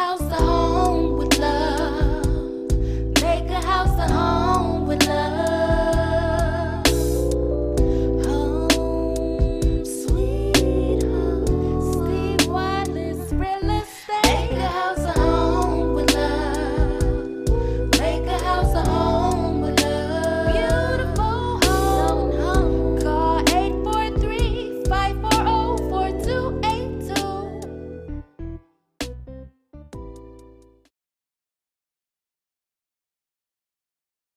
how's the home?